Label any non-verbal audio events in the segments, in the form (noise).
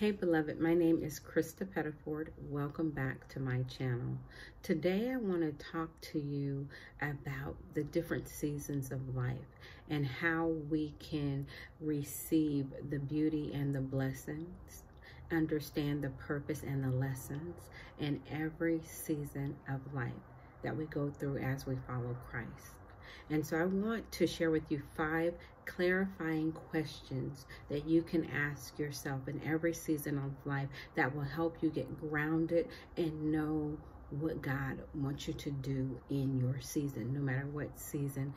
Hey beloved, my name is Krista Pettiford. Welcome back to my channel. Today I want to talk to you about the different seasons of life and how we can receive the beauty and the blessings, understand the purpose and the lessons in every season of life that we go through as we follow Christ. And so I want to share with you five clarifying questions that you can ask yourself in every season of life that will help you get grounded and know what God wants you to do in your season, no matter what season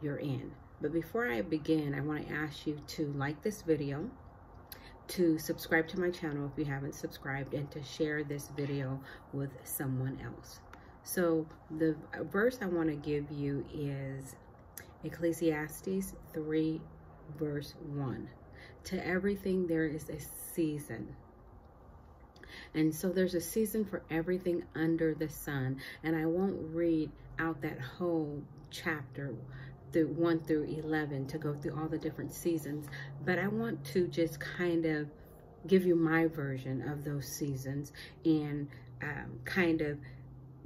you're in. But before I begin, I want to ask you to like this video, to subscribe to my channel if you haven't subscribed, and to share this video with someone else. So the verse I want to give you is Ecclesiastes 3 verse 1. To everything there is a season. And so there's a season for everything under the sun. And I won't read out that whole chapter through 1 through 11 to go through all the different seasons. But I want to just kind of give you my version of those seasons and um, kind of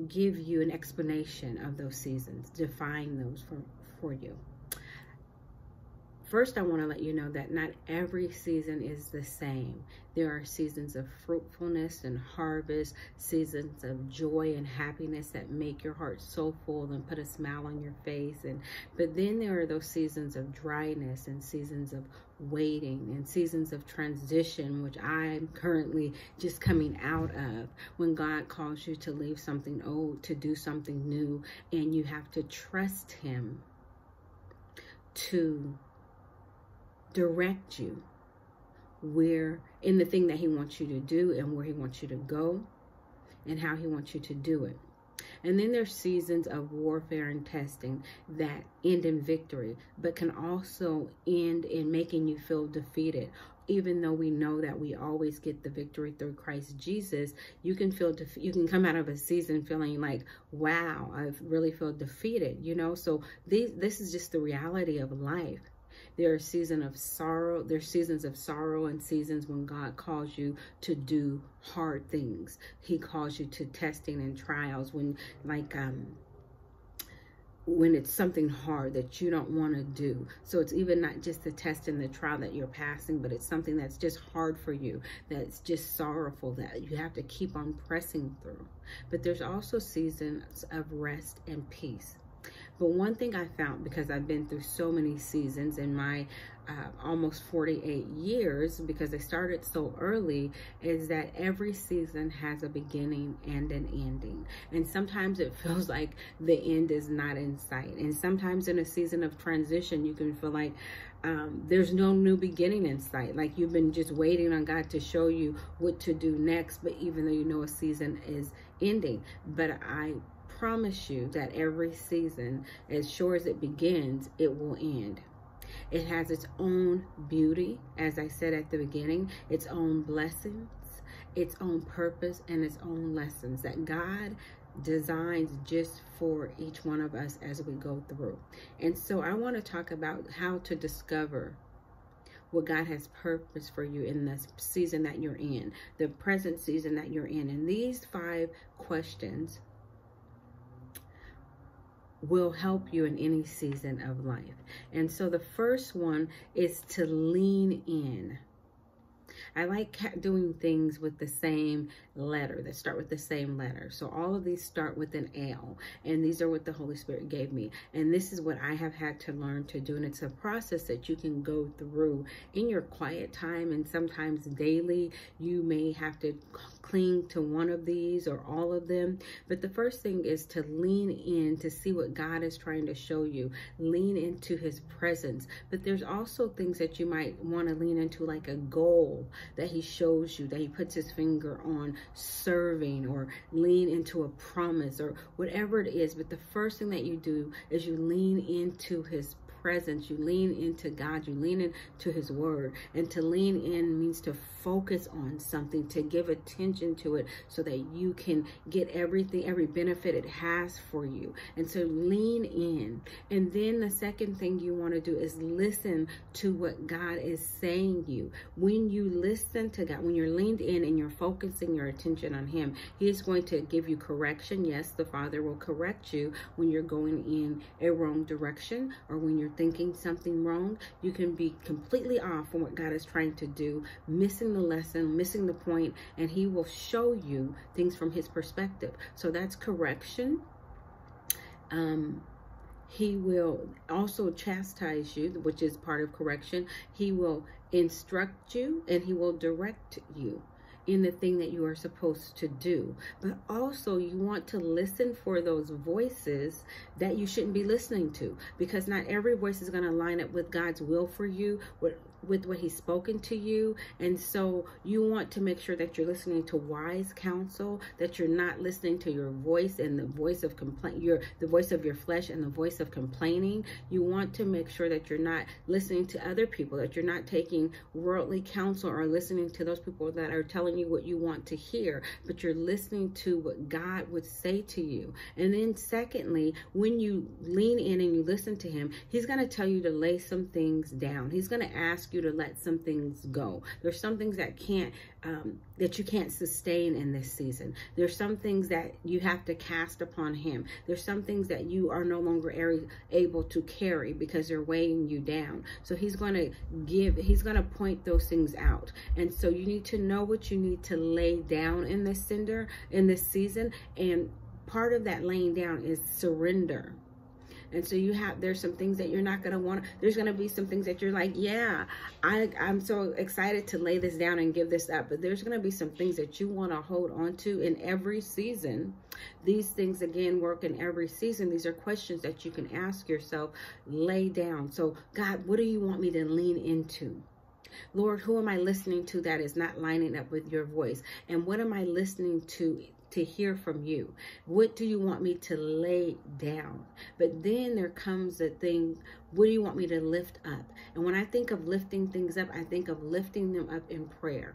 give you an explanation of those seasons, define those for, for you. First, I want to let you know that not every season is the same. There are seasons of fruitfulness and harvest, seasons of joy and happiness that make your heart so full and put a smile on your face. And but then there are those seasons of dryness and seasons of waiting and seasons of transition, which I'm currently just coming out of. When God calls you to leave something old to do something new, and you have to trust Him to direct you where in the thing that he wants you to do and where he wants you to go and how he wants you to do it. And then there's seasons of warfare and testing that end in victory, but can also end in making you feel defeated. Even though we know that we always get the victory through Christ Jesus, you can feel you can come out of a season feeling like, wow, I really feel defeated, you know? So these this is just the reality of life. There are seasons of sorrow. There's seasons of sorrow and seasons when God calls you to do hard things. He calls you to testing and trials when like um when it's something hard that you don't want to do. So it's even not just the test and the trial that you're passing, but it's something that's just hard for you, that's just sorrowful, that you have to keep on pressing through. But there's also seasons of rest and peace. But one thing I found, because I've been through so many seasons in my uh, almost 48 years, because I started so early, is that every season has a beginning and an ending. And sometimes it (laughs) feels like the end is not in sight. And sometimes in a season of transition, you can feel like um, there's no new beginning in sight. Like you've been just waiting on God to show you what to do next, but even though you know a season is ending. But I promise you that every season, as sure as it begins, it will end. It has its own beauty, as I said at the beginning, its own blessings, its own purpose, and its own lessons that God designs just for each one of us as we go through. And so I want to talk about how to discover what God has purpose for you in the season that you're in, the present season that you're in. And these five questions will help you in any season of life. And so the first one is to lean in. I like doing things with the same letter that start with the same letter. So all of these start with an L, and these are what the Holy Spirit gave me. And this is what I have had to learn to do. And it's a process that you can go through in your quiet time and sometimes daily. You may have to cling to one of these or all of them. But the first thing is to lean in to see what God is trying to show you. Lean into his presence. But there's also things that you might want to lean into like a goal that he shows you, that he puts his finger on serving or lean into a promise or whatever it is. But the first thing that you do is you lean into his presence. You lean into God. You lean into His Word. And to lean in means to focus on something, to give attention to it so that you can get everything, every benefit it has for you. And so lean in. And then the second thing you want to do is listen to what God is saying you. When you listen to God, when you're leaned in and you're focusing your attention on Him, He is going to give you correction. Yes, the Father will correct you when you're going in a wrong direction or when you're thinking something wrong. You can be completely off from what God is trying to do, missing the lesson, missing the point, and He will show you things from His perspective. So that's correction. Um, he will also chastise you, which is part of correction. He will instruct you and he will direct you in the thing that you are supposed to do. But also, you want to listen for those voices that you shouldn't be listening to because not every voice is going to line up with God's will for you, with what he's spoken to you. And so you want to make sure that you're listening to wise counsel, that you're not listening to your voice and the voice of complaint, your the voice of your flesh and the voice of complaining. You want to make sure that you're not listening to other people, that you're not taking worldly counsel or listening to those people that are telling you what you want to hear, but you're listening to what God would say to you. And then secondly, when you lean in and you listen to him, he's going to tell you to lay some things down. He's going to ask you to let some things go. There's some things that can't um, that you can't sustain in this season. There's some things that you have to cast upon Him. There's some things that you are no longer able to carry because they're weighing you down. So He's going to give. He's going to point those things out. And so you need to know what you need to lay down in this cinder in this season. And part of that laying down is surrender and so you have, there's some things that you're not going to want. There's going to be some things that you're like, yeah, I, I'm so excited to lay this down and give this up. But there's going to be some things that you want to hold on to in every season. These things, again, work in every season. These are questions that you can ask yourself, lay down. So God, what do you want me to lean into? Lord, who am I listening to that is not lining up with your voice? And what am I listening to to hear from you. What do you want me to lay down? But then there comes a thing, what do you want me to lift up? And when I think of lifting things up, I think of lifting them up in prayer.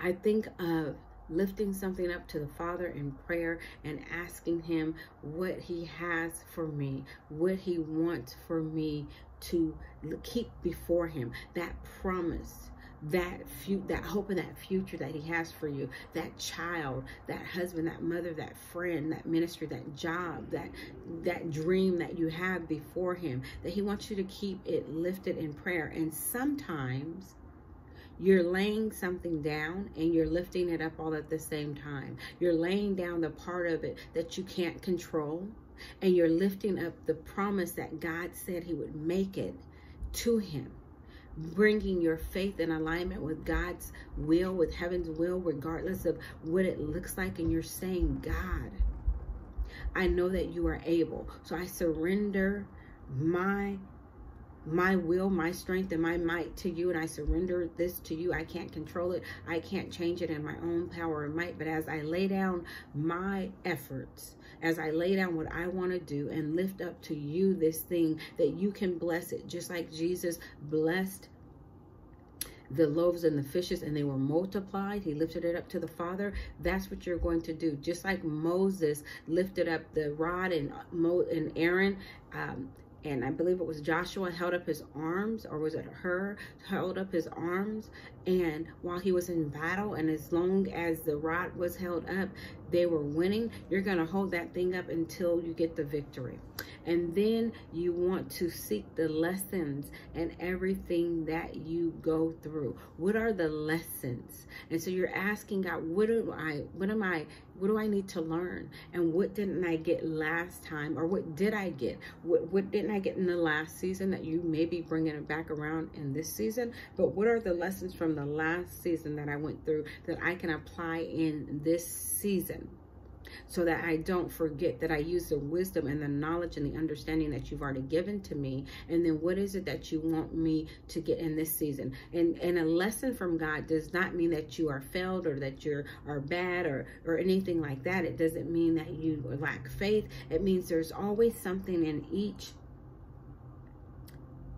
I think of lifting something up to the Father in prayer and asking Him what He has for me, what He wants for me to keep before Him, that promise that fu- that hope and that future that he has for you that child that husband that mother that friend that ministry that job that that dream that you have before him that he wants you to keep it lifted in prayer. And sometimes you're laying something down and you're lifting it up all at the same time. You're laying down the part of it that you can't control and you're lifting up the promise that God said he would make it to him bringing your faith in alignment with God's will, with heaven's will, regardless of what it looks like. And you're saying, God, I know that you are able. So I surrender my my will, my strength, and my might to you, and I surrender this to you. I can't control it. I can't change it in my own power and might. But as I lay down my efforts, as I lay down what I want to do and lift up to you this thing that you can bless it, just like Jesus blessed the loaves and the fishes and they were multiplied. He lifted it up to the Father. That's what you're going to do. Just like Moses lifted up the rod and, Mo and Aaron, um, and I believe it was Joshua held up his arms, or was it Hur held up his arms? And while he was in battle, and as long as the rod was held up, they were winning. You're going to hold that thing up until you get the victory. And then you want to seek the lessons and everything that you go through. What are the lessons? And so you're asking God, what do I, what am I, what do I need to learn? And what didn't I get last time? Or what did I get? What, what didn't I get in the last season that you may be bringing it back around in this season? But what are the lessons from the last season that I went through that I can apply in this season? So that I don't forget that I use the wisdom and the knowledge and the understanding that you've already given to me. And then what is it that you want me to get in this season? And and a lesson from God does not mean that you are failed or that you are bad or or anything like that. It doesn't mean that you lack faith. It means there's always something in each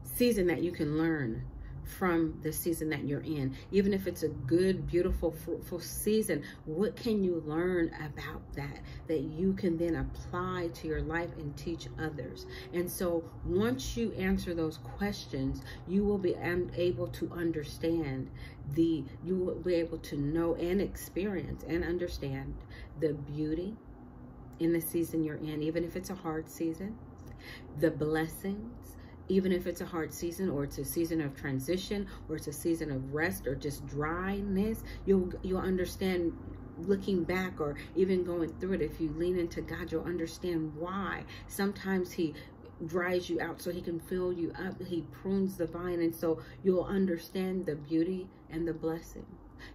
season that you can learn from the season that you're in. Even if it's a good, beautiful, fruitful season, what can you learn about that that you can then apply to your life and teach others? And so once you answer those questions, you will be able to understand the, you will be able to know and experience and understand the beauty in the season you're in, even if it's a hard season, the blessings, even if it's a hard season or it's a season of transition or it's a season of rest or just dryness, you'll you'll understand looking back or even going through it. If you lean into God you'll understand why. Sometimes he dries you out so he can fill you up. He prunes the vine. And so you'll understand the beauty and the blessing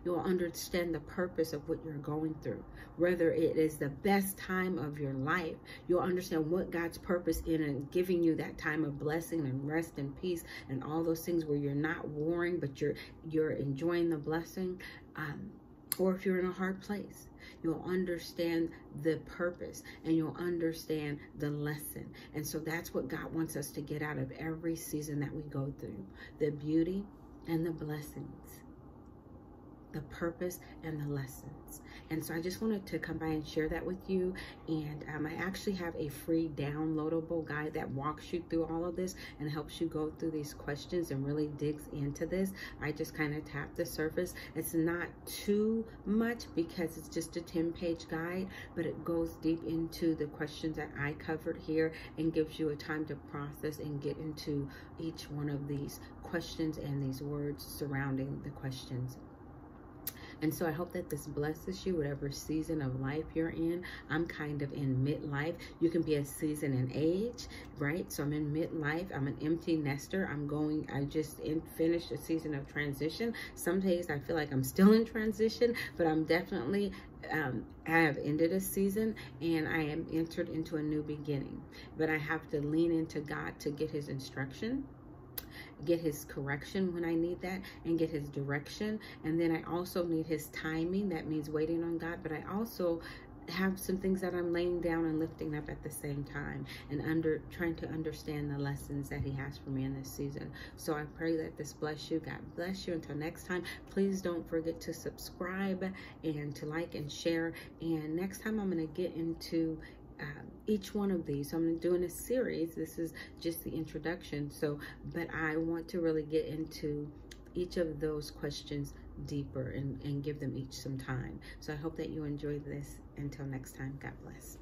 you'll understand the purpose of what you're going through. Whether it is the best time of your life, you'll understand what God's purpose in and giving you that time of blessing and rest and peace and all those things where you're not warring, but you're you're enjoying the blessing. Um, or if you're in a hard place, you'll understand the purpose and you'll understand the lesson. And so that's what God wants us to get out of every season that we go through the beauty and the blessings the purpose and the lessons. And so I just wanted to come by and share that with you. And um, I actually have a free downloadable guide that walks you through all of this and helps you go through these questions and really digs into this. I just kind of tap the surface. It's not too much because it's just a 10 page guide, but it goes deep into the questions that I covered here and gives you a time to process and get into each one of these questions and these words surrounding the questions. And so I hope that this blesses you, whatever season of life you're in. I'm kind of in midlife. You can be a season in age, right? So I'm in midlife. I'm an empty nester. I'm going, I just in, finished a season of transition. Some days I feel like I'm still in transition, but I'm definitely um, I have ended a season and I am entered into a new beginning. But I have to lean into God to get his instruction get his correction when I need that and get his direction. And then I also need his timing. That means waiting on God. But I also have some things that I'm laying down and lifting up at the same time and under trying to understand the lessons that he has for me in this season. So I pray that this bless you. God bless you. Until next time, please don't forget to subscribe and to like and share. And next time I'm going to get into um, each one of these. So I'm doing a series. This is just the introduction. So, but I want to really get into each of those questions deeper and, and give them each some time. So I hope that you enjoy this. Until next time, God bless.